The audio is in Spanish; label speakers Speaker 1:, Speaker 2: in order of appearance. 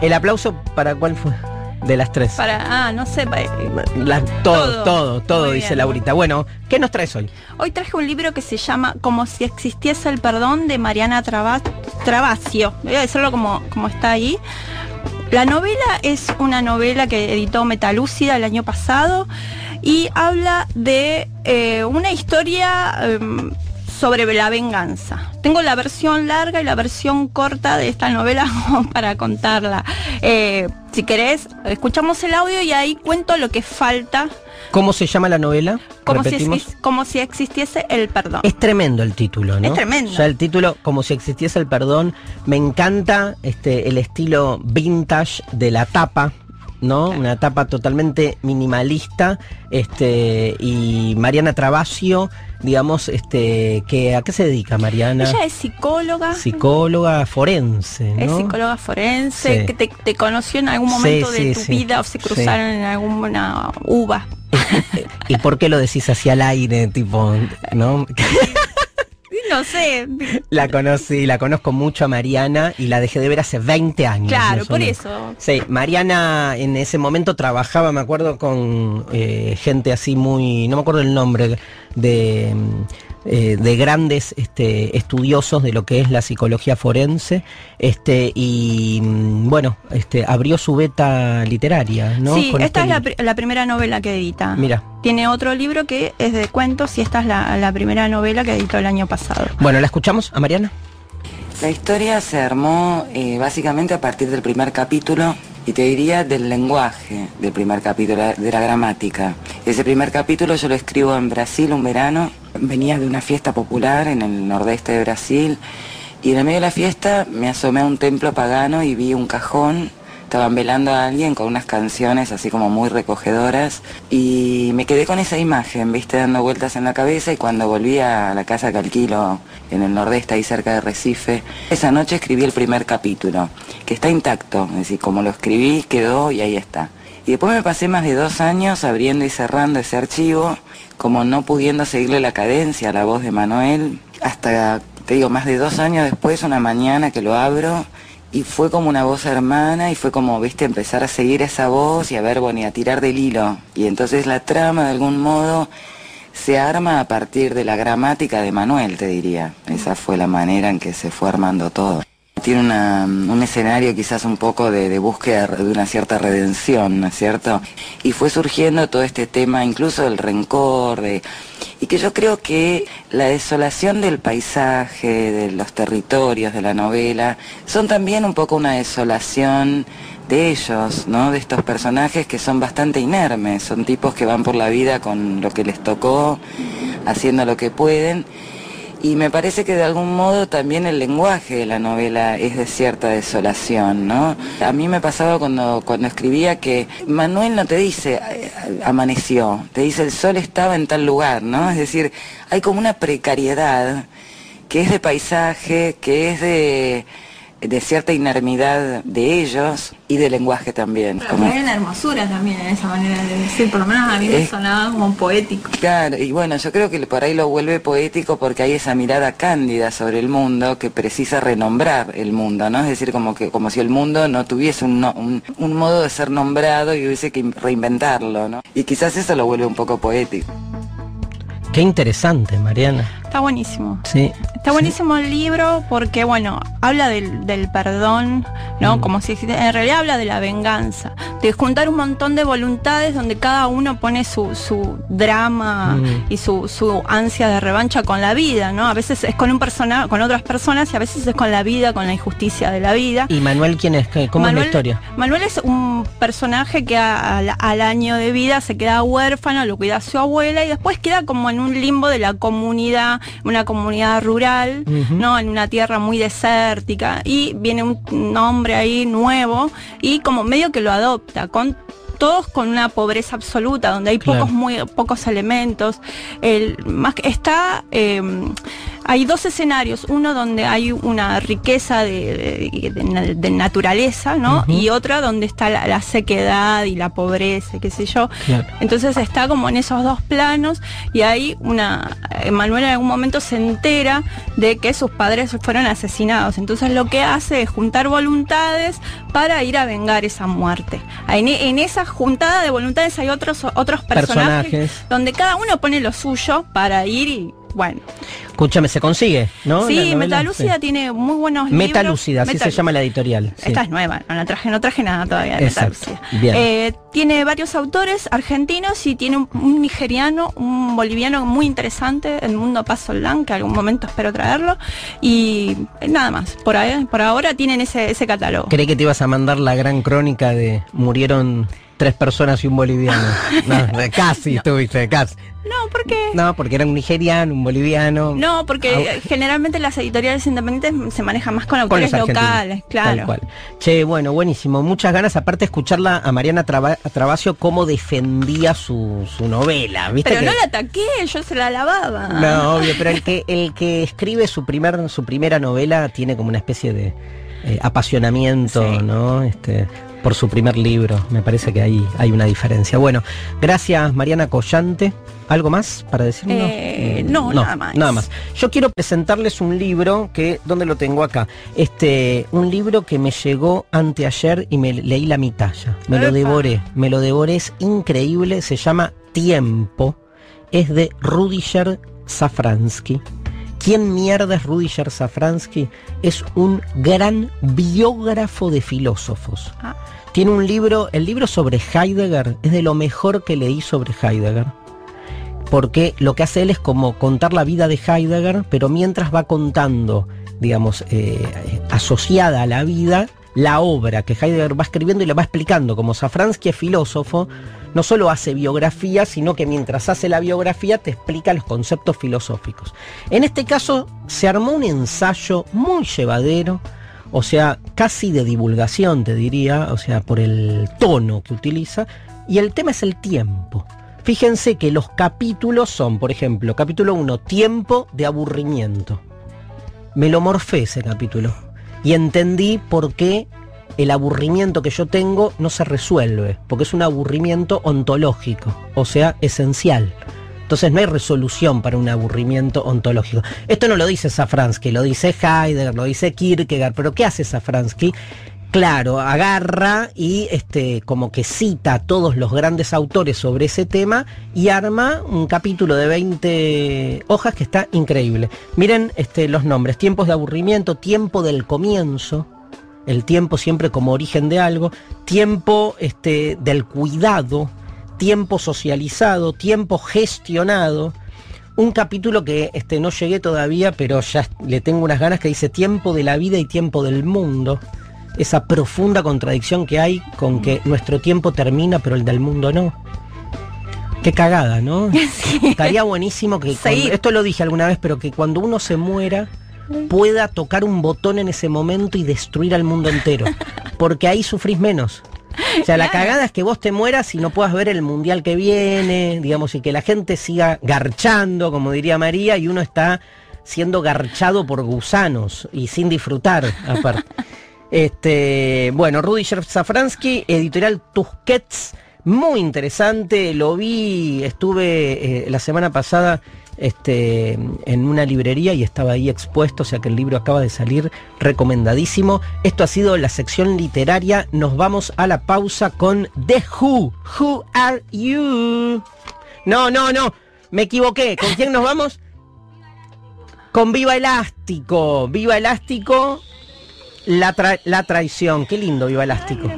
Speaker 1: ¿El aplauso para cuál fue? De las tres.
Speaker 2: Para, ah, no sé. pa-
Speaker 1: Las- todo,
Speaker 2: Todo.
Speaker 1: todo, dice
Speaker 2: bien.
Speaker 1: Laurita. Bueno, ¿qué nos traes hoy?
Speaker 2: Hoy traje un libro que se llama Como si existiese el perdón de Mariana Traba- Travasio. Voy a decirlo como, como está ahí. La novela es una novela que editó Metalúcida el año pasado y habla de eh, una historia em, sobre la venganza. Tengo la versión larga y la versión corta de esta novela para contarla. Eh, si querés, escuchamos el audio y ahí cuento lo que falta,
Speaker 1: ¿Cómo se llama la novela?
Speaker 2: como si, como si existiese el perdón.
Speaker 1: Es tremendo el título, ¿no?
Speaker 2: Es tremendo.
Speaker 1: O sea, el título, como si existiese el perdón, me encanta este, el estilo vintage de la tapa, ¿no?
Speaker 2: Claro.
Speaker 1: Una tapa totalmente minimalista. Este, y Mariana Travasio, digamos, este, que ¿a qué se dedica Mariana?
Speaker 2: Ella es psicóloga.
Speaker 1: Psicóloga forense, ¿no?
Speaker 2: Es psicóloga forense,
Speaker 1: Sí.
Speaker 2: que te, te conoció en algún momento
Speaker 1: sí,
Speaker 2: de tu vida o se cruzaron en alguna uva.
Speaker 1: ¿Y por qué lo decís hacia el aire, tipo, no?
Speaker 2: No sé,
Speaker 1: La conocí, la conozco mucho a Mariana y la dejé de ver hace 20 años.
Speaker 2: claro, por eso.
Speaker 1: Sí, Mariana en ese momento trabajaba, me acuerdo, con eh, gente así muy, no me acuerdo el nombre, de, eh, de grandes este, estudiosos de lo que es la psicología forense, este, y mm, bueno, este, abrió su beta literaria, ¿no?
Speaker 2: sí,
Speaker 1: Con
Speaker 2: esta
Speaker 1: este
Speaker 2: es la, la primera novela que edita.
Speaker 1: Mira.
Speaker 2: Tiene otro libro que es de cuentos y esta es la, la primera novela que editó el año pasado.
Speaker 1: Bueno, ¿la escuchamos a Mariana?
Speaker 3: La historia se armó eh, básicamente a partir del primer capítulo y te diría del lenguaje del primer capítulo, de la gramática. Ese primer capítulo yo lo escribo en Brasil un verano. Venía de una fiesta popular en el nordeste de Brasil y en el medio de la fiesta me asomé a un templo pagano y vi un cajón. Estaban velando a alguien con unas canciones así como muy recogedoras y me quedé con esa imagen, viste, dando vueltas en la cabeza y cuando volví a la casa que alquilo en el nordeste, ahí cerca de Recife, esa noche escribí el primer capítulo, que está intacto, es decir, como lo escribí, quedó y ahí está. Y después me pasé más de dos años abriendo y cerrando ese archivo, como no pudiendo seguirle la cadencia a la voz de Manuel, hasta, te digo, más de dos años después, una mañana que lo abro, y fue como una voz hermana y fue como, viste, empezar a seguir esa voz y a ver, bueno, y a tirar del hilo. Y entonces la trama, de algún modo, se arma a partir de la gramática de Manuel, te diría. Esa fue la manera en que se fue armando todo. Tiene un escenario quizás un poco de, de búsqueda de una cierta redención, ¿no es cierto? Y fue surgiendo todo este tema, incluso del rencor, de, y que yo creo que la desolación del paisaje, de los territorios de la novela, son también un poco una desolación de ellos, ¿no? De estos personajes que son bastante inermes, son tipos que van por la vida con lo que les tocó, haciendo lo que pueden. Y me parece que de algún modo también el lenguaje de la novela es de cierta desolación, ¿no? A mí me pasaba cuando, cuando escribía que Manuel no te dice amaneció, te dice el sol estaba en tal lugar, ¿no? Es decir, hay como una precariedad que es de paisaje, que es de, de cierta inermidad de ellos y de lenguaje también. como-
Speaker 2: una hermosura también en esa manera de decir, por lo menos a mí
Speaker 3: me
Speaker 2: sonaba como poético.
Speaker 3: Claro, y bueno, yo creo que por ahí lo vuelve poético porque hay esa mirada cándida sobre el mundo que precisa renombrar el mundo, ¿no? Es decir, como que como si el mundo no tuviese un, no- un, un modo de ser nombrado y hubiese que reinventarlo, ¿no? Y quizás eso lo vuelve un poco poético.
Speaker 1: Qué interesante, Mariana.
Speaker 2: Está buenísimo.
Speaker 1: Sí.
Speaker 2: Está buenísimo el libro porque, bueno, habla del, del perdón, ¿no?
Speaker 1: Mm.
Speaker 2: Como si en realidad habla de la venganza, de juntar un montón de voluntades donde cada uno pone su, su drama
Speaker 1: Mm.
Speaker 2: y su, su ansia de revancha con la vida, ¿no? A veces es con un persona, con otras personas y a veces es con la vida, con la injusticia de la vida.
Speaker 1: ¿Y Manuel quién es? ¿Qué- ¿Cómo es la historia?
Speaker 2: Manuel es un personaje que a- al año de vida se queda huérfano, lo cuida su abuela y después queda como en un limbo de la comunidad, una comunidad rural, ¿no? En una tierra muy desértica y viene un, hombre ahí nuevo y como medio que lo adopta con todos con una pobreza absoluta, donde hay
Speaker 1: Claro.
Speaker 2: pocos muy pocos elementos. El, más está eh, hay dos escenarios, uno donde hay una riqueza de, de- de naturaleza, ¿no? Y otra donde está la, la sequedad y la pobreza, qué sé yo.
Speaker 1: Claro.
Speaker 2: Entonces está como en esos dos planos y ahí una Manuel en algún momento se entera de que sus padres fueron asesinados. Entonces lo que hace es juntar voluntades para ir a vengar esa muerte. En, en esa juntada de voluntades hay otros otros personajes,
Speaker 1: Personajes.
Speaker 2: donde cada uno pone lo suyo para ir y bueno.
Speaker 1: Escúchame, se consigue, ¿no?
Speaker 2: Sí, Metalúcida
Speaker 1: sí.
Speaker 2: tiene muy buenos libros.
Speaker 1: Metalúcida, así se llama la editorial. sí.
Speaker 2: Esta es nueva, no la traje, no traje nada todavía de
Speaker 1: Exacto,
Speaker 2: Metalúcida.
Speaker 1: bien.
Speaker 2: Eh, tiene varios autores argentinos y tiene un, un nigeriano, un boliviano muy interesante, el mundo Paso Lang, que algún momento espero traerlo. Y nada más, por ahí, por ahora tienen ese, ese catálogo.
Speaker 1: Creí que te ibas a mandar la gran crónica de murieron tres personas y un boliviano. No, casi estuviste, casi.
Speaker 2: No, porque
Speaker 1: No, porque era un nigeriano, un boliviano.
Speaker 2: no, porque generalmente las editoriales independientes se manejan más con autores locales, claro.
Speaker 1: Tal cual. Che, bueno, buenísimo. Muchas ganas, aparte escucharla a Mariana Traba- Trabacio, cómo defendía su, su novela. ¿Viste
Speaker 2: Pero
Speaker 1: que-
Speaker 2: no la ataqué, yo se la lavaba.
Speaker 1: No, obvio, pero el que, el que escribe su, primer, su primera novela tiene como una especie de eh, apasionamiento,
Speaker 2: Sí.
Speaker 1: ¿no? Este, por su primer libro. Me parece que ahí hay una diferencia. Bueno, gracias Mariana Collante. ¿Algo más para decirnos?
Speaker 2: Eh, no, nada más.
Speaker 1: Nada más. Yo quiero presentarles un libro que, ¿dónde lo tengo acá? Este, un libro que me llegó anteayer y me leí la mitad ya. Me lo devoré, me lo devoré, es increíble, se llama Tiempo. Es de Rudiger Safransky. ¿Quién mierda es Rudiger Safransky? Es un gran biógrafo de filósofos.
Speaker 2: Ah.
Speaker 1: Tiene un libro, el libro sobre Heidegger es de lo mejor que leí sobre Heidegger. Porque lo que hace él es como contar la vida de Heidegger, pero mientras va contando, digamos, eh, asociada a la vida, la obra que Heidegger va escribiendo y le va explicando. Como Safransky es filósofo, no solo hace biografía, sino que mientras hace la biografía te explica los conceptos filosóficos. En este caso se armó un ensayo muy llevadero, o sea, casi de divulgación, te diría, o sea, por el tono que utiliza, y el tema es el tiempo. Fíjense que los capítulos son, por ejemplo, capítulo 1, tiempo de aburrimiento. Me lo ese capítulo y entendí por qué el aburrimiento que yo tengo no se resuelve, porque es un aburrimiento ontológico, o sea, esencial. Entonces no hay resolución para un aburrimiento ontológico. Esto no lo dice Safransky, lo dice Heidegger, lo dice Kierkegaard, pero ¿qué hace Safransky? Claro, agarra y este como que cita a todos los grandes autores sobre ese tema y arma un capítulo de 20 hojas que está increíble. Miren este, los nombres, tiempos de aburrimiento, tiempo del comienzo, el tiempo siempre como origen de algo, tiempo este, del cuidado, tiempo socializado, tiempo gestionado. Un capítulo que este, no llegué todavía, pero ya le tengo unas ganas que dice tiempo de la vida y tiempo del mundo. Esa profunda contradicción que hay con que nuestro tiempo termina, pero el del mundo no. Qué cagada, ¿no? Estaría buenísimo que, cuando- esto lo dije alguna vez, pero que cuando uno se muera pueda tocar un botón en ese momento y destruir al mundo entero. Porque ahí sufrís menos. O sea, la cagada es que vos te mueras y no puedas ver el mundial que viene, digamos, y que la gente siga garchando, como diría María, y uno está siendo garchado por gusanos y sin disfrutar, aparte. Este, bueno, Rudiger Safransky, editorial Tusquets, muy interesante, lo vi, estuve eh, la semana pasada este, en una librería y estaba ahí expuesto, o sea que el libro acaba de salir, recomendadísimo. Esto ha sido la sección literaria, nos vamos a la pausa con The Who, Who Are You? No, no, no, me equivoqué, ¿con quién nos vamos? Con Viva Elástico, Viva Elástico, la, tra- la traición, qué lindo Viva Elástico.